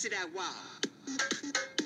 see that wall.